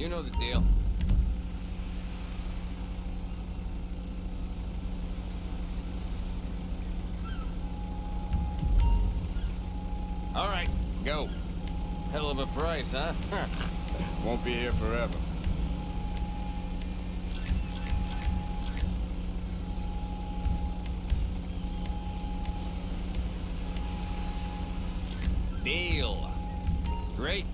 You know the deal. All right, go. Hell of a price, huh? Won't be here forever. Deal. Great.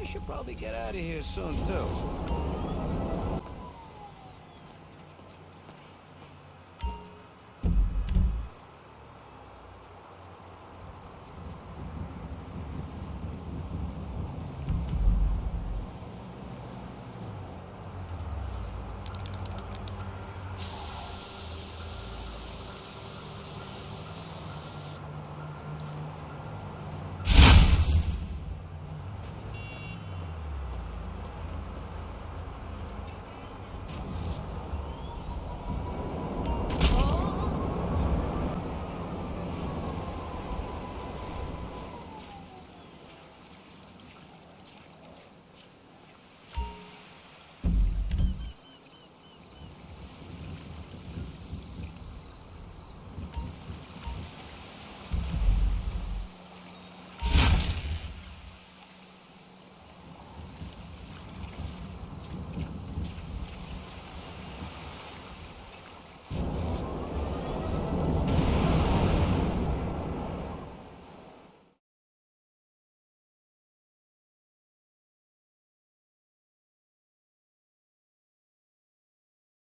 I should probably get out of here soon, too.